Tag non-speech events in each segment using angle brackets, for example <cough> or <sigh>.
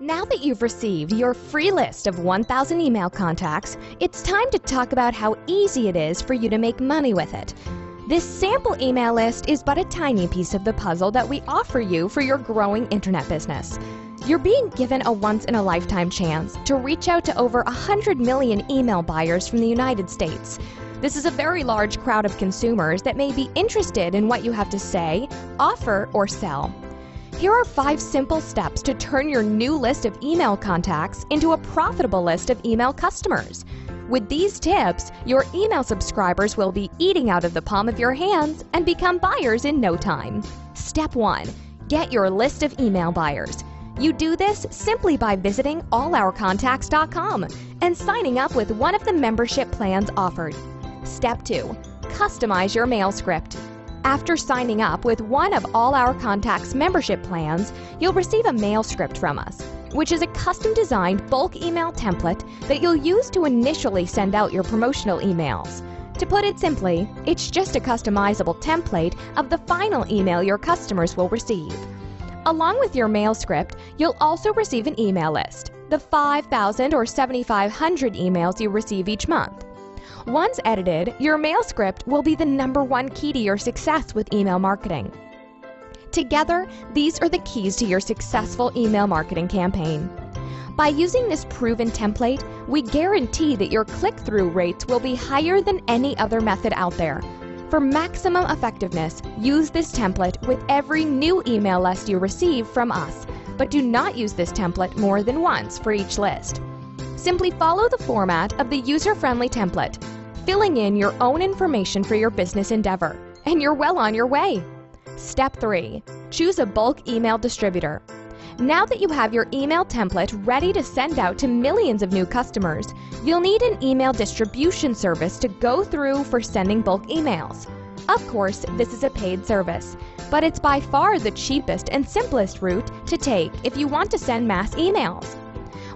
Now that you've received your free list of 1,000 email contacts, it's time to talk about how easy it is for you to make money with it. This sample email list is but a tiny piece of the puzzle that we offer you for your growing internet business. You're being given a once in a lifetime chance to reach out to over 100 million email buyers from the United States. This is a very large crowd of consumers that may be interested in what you have to say, offer, or sell. Here are five simple steps to turn your new list of email contacts into a profitable list of email customers. With these tips, your email subscribers will be eating out of the palm of your hands and become buyers in no time. Step 1 Get your list of email buyers. You do this simply by visiting allourcontacts.com and signing up with one of the membership plans offered. Step 2 Customize your mail script. After signing up with one of All Our Contacts membership plans, you'll receive a mail script from us, which is a custom designed bulk email template that you'll use to initially send out your promotional emails. To put it simply, it's just a customizable template of the final email your customers will receive. Along with your mail script, you'll also receive an email list, the 5,000 or 7,500 emails you receive each month. Once edited, your mail script will be the number one key to your success with email marketing. Together, these are the keys to your successful email marketing campaign. By using this proven template, we guarantee that your click through rates will be higher than any other method out there. For maximum effectiveness, use this template with every new email list you receive from us, but do not use this template more than once for each list. Simply follow the format of the user friendly template filling in your own information for your business endeavor, and you're well on your way. Step 3 Choose a bulk email distributor. Now that you have your email template ready to send out to millions of new customers, you'll need an email distribution service to go through for sending bulk emails. Of course, this is a paid service, but it's by far the cheapest and simplest route to take if you want to send mass emails.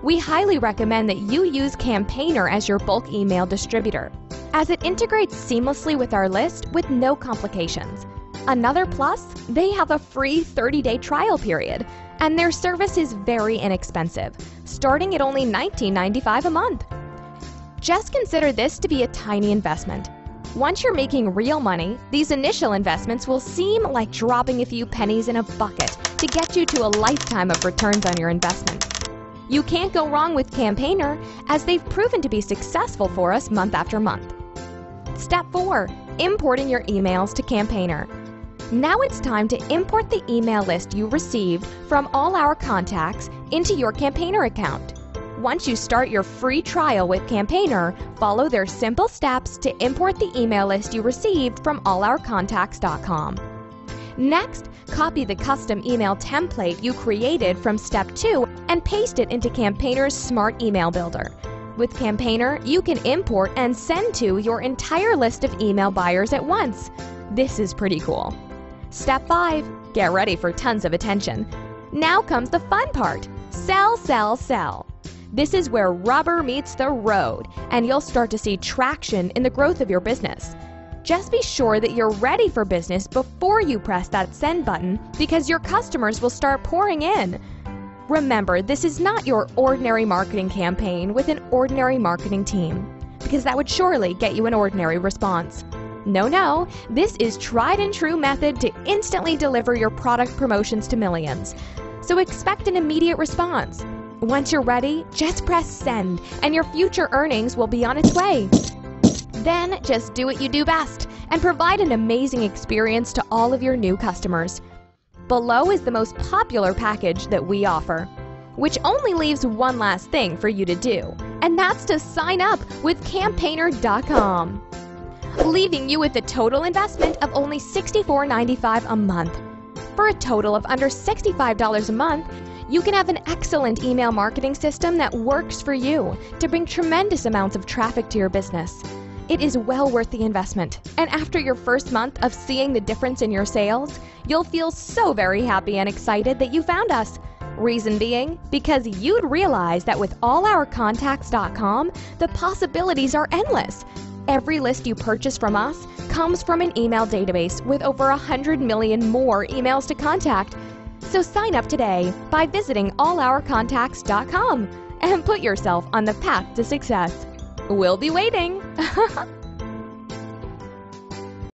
We highly recommend that you use Campaigner as your bulk email distributor as it integrates seamlessly with our list with no complications. Another plus, they have a free 30 day trial period, and their service is very inexpensive, starting at only $19.95 a month. Just consider this to be a tiny investment. Once you're making real money, these initial investments will seem like dropping a few pennies in a bucket to get you to a lifetime of returns on your investment. You can't go wrong with Campaigner as they've proven to be successful for us month after month. Step 4 Importing your emails to Campaigner. Now it's time to import the email list you received from all our contacts into your Campaigner account. Once you start your free trial with Campaigner, follow their simple steps to import the email list you received from allourcontacts.com. Next, copy the custom email template you created from step 2 and paste it into Campaigner's Smart Email Builder. With Campaigner, you can import and send to your entire list of email buyers at once. This is pretty cool. Step 5 Get ready for tons of attention. Now comes the fun part sell, sell, sell. This is where rubber meets the road, and you'll start to see traction in the growth of your business. Just be sure that you're ready for business before you press that send button because your customers will start pouring in. Remember, this is not your ordinary marketing campaign with an ordinary marketing team, because that would surely get you an ordinary response. No, no, this is tried and true method to instantly deliver your product promotions to millions. So expect an immediate response. Once you're ready, just press send and your future earnings will be on its way. Then just do what you do best and provide an amazing experience to all of your new customers. Below is the most popular package that we offer, which only leaves one last thing for you to do, and that's to sign up with Campaigner.com, leaving you with a total investment of only $64.95 a month. For a total of under $65 a month, you can have an excellent email marketing system that works for you to bring tremendous amounts of traffic to your business. It is well worth the investment. And after your first month of seeing the difference in your sales, you'll feel so very happy and excited that you found us. Reason being, because you'd realize that with allourcontacts.com, the possibilities are endless. Every list you purchase from us comes from an email database with over 100 million more emails to contact. So sign up today by visiting allourcontacts.com and put yourself on the path to success. We'll be waiting. <laughs>